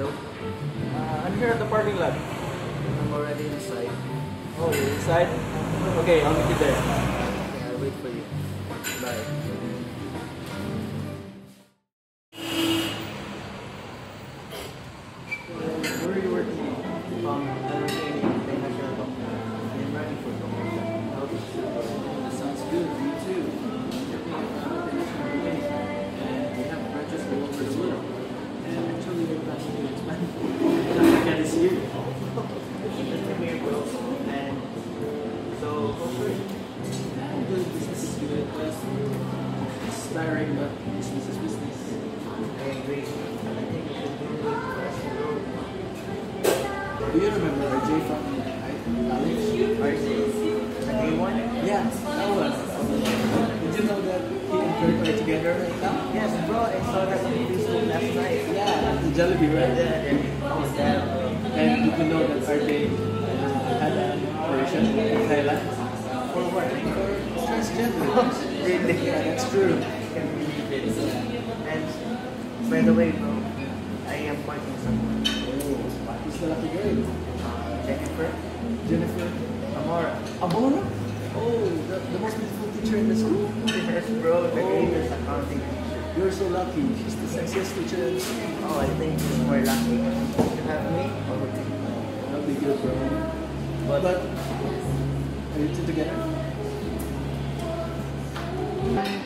Hello? Uh, I'm here at the parking lot. I'm already inside. Oh, you're inside? Okay, I'll meet you there. Okay, I'll wait for you. Bye. Africa this year. Just. And so, go for it. Good. Business is good. But it's tiring, but business is business. I agree. I think you should do it fast and road. Do you remember RJ from college? RC, the day one? Yeah, that one. Did you know that he and Kurt are together right now? Yes, bro. I saw that on Facebook last night. Yeah, the Jollibee, right? Yeah, was there. You know that RJ uh, had an operation in Thailand? For what? Transgender. Really? Yeah, that's true. I can believe it. And by the way, bro, I am pointing someone. Oh, who's the lucky girl? Uh, Jennifer Jennifer Amora. Amora? Oh, the, the most beautiful teacher in the school. Yes, bro, the greatest accounting teacher. You're so lucky. She's the sexiest teacher in the school. Oh, I think you're more lucky to have me or with you. That'll be. But, but are you two together?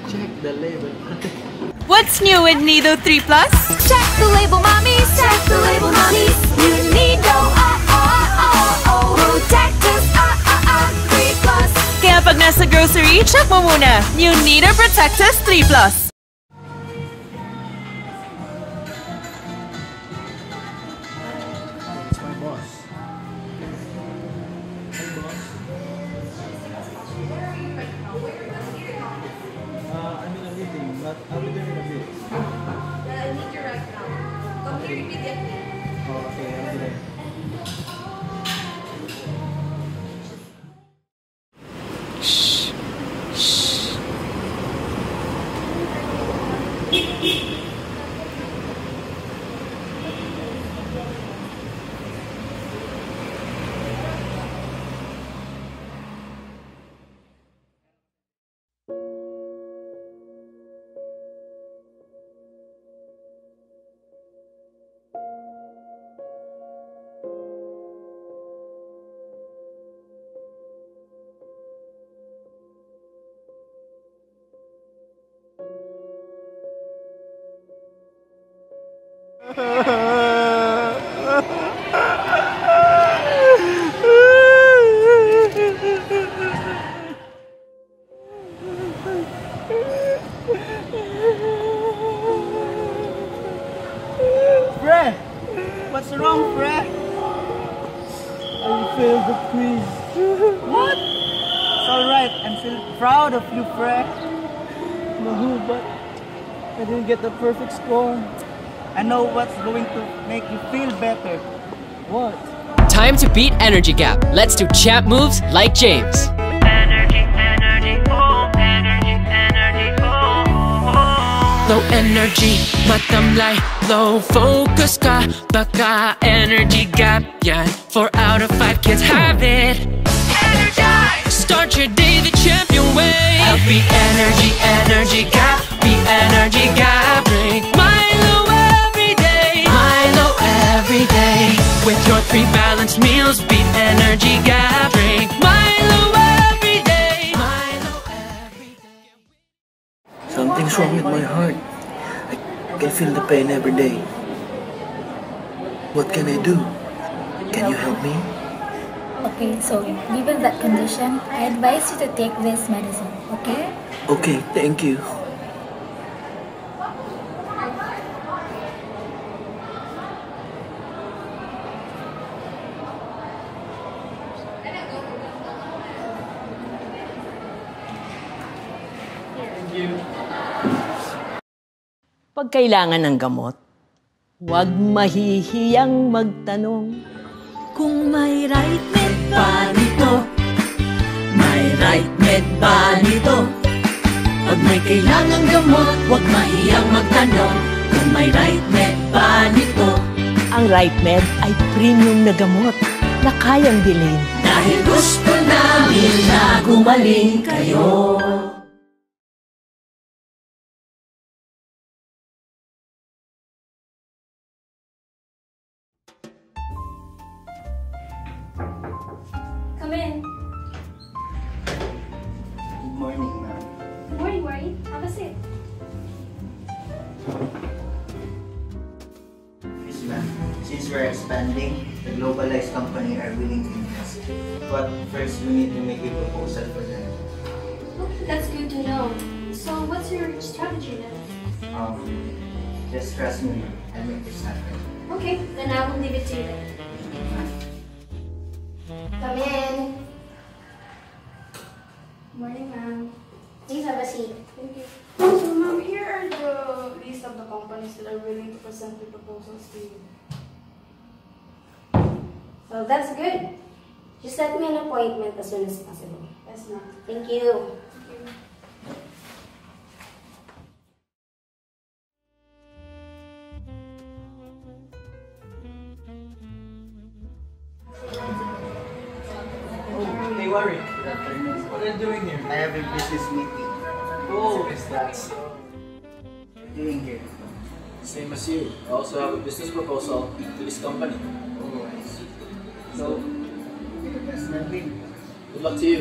Check the label. What's new with Nido 3 Plus? Check the label, mommies. Check the label, mommy. You need no ah ah ah oh. Protectus ah ah ah. Three plus. Kaya pag nasa grocery, check mo muna. New Nido Protectus 3 Plus. Failed the quiz. What? It's alright. I'm still proud of you, Fred. No, but I didn't get the perfect score. I know what's going to make you feel better. What? Time to beat energy gap. Let's do champ moves like James. Low energy, matamlay Low focus ka, baka energy gap yan Four out of five kids have it. Energize! Start your day the champion What can I do? Can you help me? Okay, so given that condition, I advise you to take this medicine, okay? Okay, thank you. Pag kailangan ng gamot, huwag mahihiyang magtanong. Kung may right med ba nito? May right med ba nito? Pag may kailangan gamot, huwag mahiyang magtanong. Kung may right med ba nito? Ang Right Med ay premium na gamot na kayang bilhin. Dahil gusto namin na gumaling kayo. But first, we need to make a proposal for them. Okay, That's good to know. So, what's your strategy then? Um, just trust me, ma'am. I'll make this happen. Okay, then I will leave it to you then. Come in. Morning, ma'am. Please have a seat. Thank you. So, ma'am, here are the list of the companies that are willing to present the proposals to you. Well, that's good. Just set me an appointment as soon as possible. Yes, ma'am. Thank you. Oh, hey, Worry. What are you doing here? I have a business meeting. Oh, is that Doing here. Same as you. I also have a business proposal to this company. Oh, I see. So, That's good luck to you.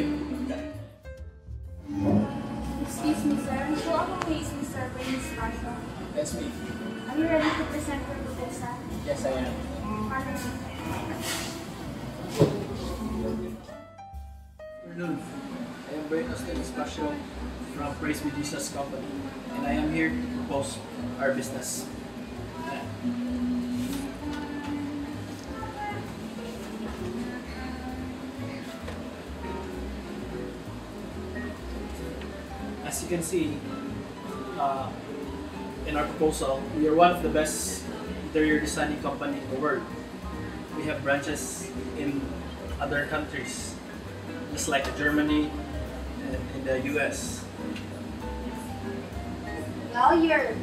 Excuse me, sir. Show up a case, Mr. Prince Marshall. That's me. Are you ready to present your proposal? Yes, I am. Pardon me. afternoon. I am Brent Austin Espacio from Praise Be Jesus Company, and I am here to propose our business. Can see, uh, in our proposal, we are one of the best interior designing company in the world. We have branches in other countries, just like Germany and in the US. Well, your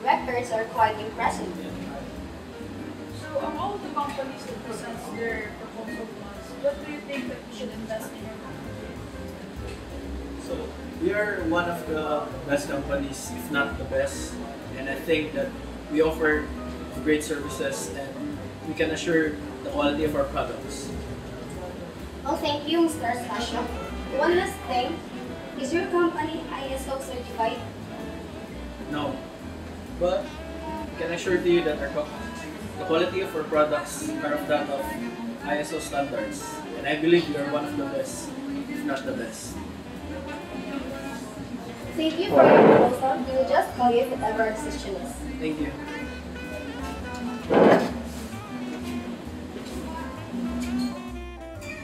records are quite impressive. So, of all the companies that present their proposal to us, what do you think that we should invest in your company? So we are one of the best companies, if not the best, and I think that we offer great services and we can assure the quality of our products. Well, thank you, Mr. Sasha. One last thing. Is your company ISO certified? No, but I can assure to you that our the quality of our products are of that of ISO standards, and I believe we are one of the best, if not the best. Thank you for your proposal. We will just call you if it ever exists in us. Thank you.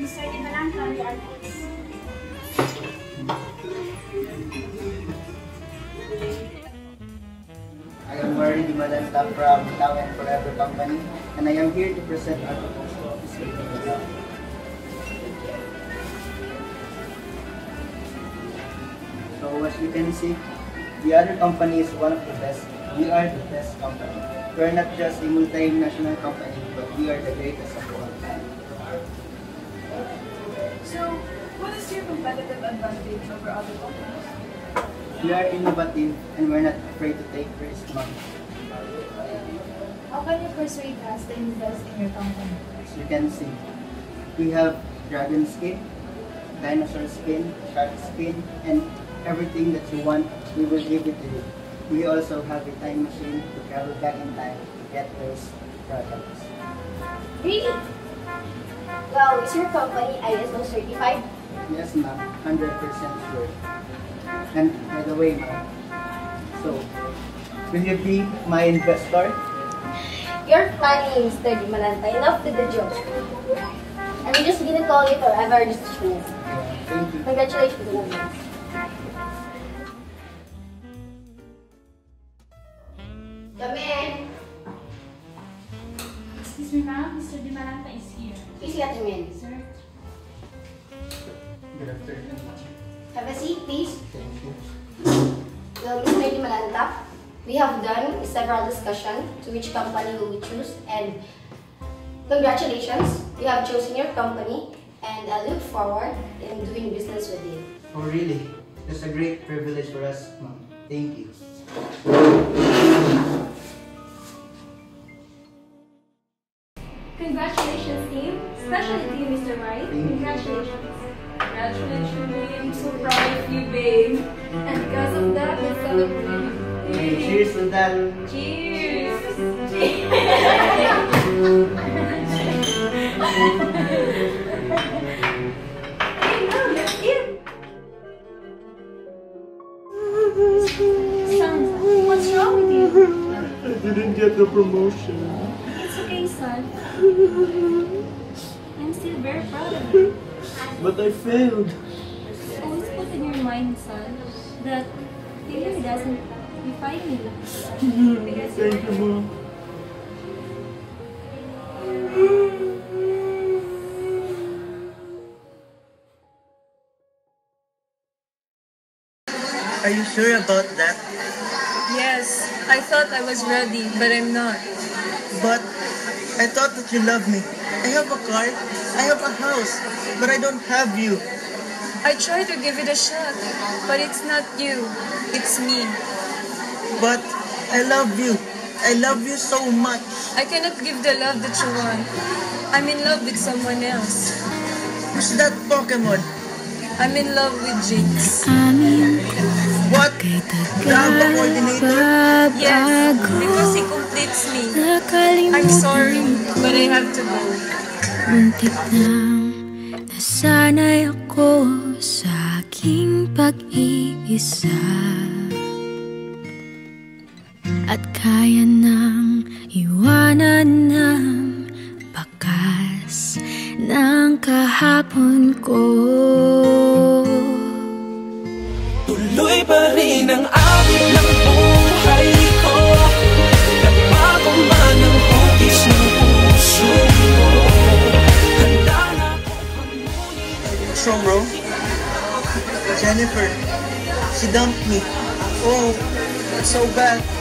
Mr. Ivananta, you are next. I am Murray Dimalanta from Now and Forever Company, and I am here to present our you can see, the other company is one of the best. We are the best company. We are not just a multinational company, but we are the greatest of all time. So, what is your competitive advantage over other companies? We are innovative and we're not afraid to take risks. How can you persuade us to invest in your company? As you can see, we have dragon skin, dinosaur skin, shark skin, and everything that you want, we will give it to you. We also have a time machine to travel back in time to get those products. Really? Well, is your company ISO certified? Yes, ma'am, 100% sure. And by the way, ma'am, so, will you be my investor? You're funny, Mr. Dimalanta. Enough with the joke. And we're just gonna call you forever just to thank you. Congratulations again. Come in. Excuse me, ma'am. Mr. Dimalanta is here. Please let him in. Sir? Good afternoon. Have a seat, please. Thank you. Uh, well, Mr. Dimalanta, We have done several discussions to which company will we choose and congratulations, you have chosen your company and I look forward in doing business with you. Oh, really? It's a great privilege for us, ma'am. Thank you. Congratulations, team. Especially to you, Mr. Wright. Congratulations. Congratulations, babe. I'm so proud of you, babe. And because of that, let's celebrate. Cheers to that. Cheers. hey, no, let's eat. Son, what's wrong with you? I didn't get the promotion. It's okay, son. I'm still very proud of you. But I failed. Always put in your mind, son, that failure doesn't define you. Thank you, Mom. Are you sure about that? Yes, I thought I was ready, but I'm not. But I thought that you loved me. I have a car, I have a house, but I don't have you. I tried to give it a shot, but it's not you, it's me. But I love you. I love you so much. I cannot give the love that you want. I'm in love with someone else. Who's that Pokemon? I'm in love with Jinx. What? Bravo coordinator? Yes, because he completes me. I'm sorry, but I have to go. Muntik nang nasanay ako sa aking pag-iisa At kaya nang iwanan ng bakas ng kahapon ko Tuloy pa rin ang awit ng buhay ko Nagbago man ang hugis ng puso ko Handa na What's wrong, bro? Jennifer, she dumped me. Oh, that's so bad.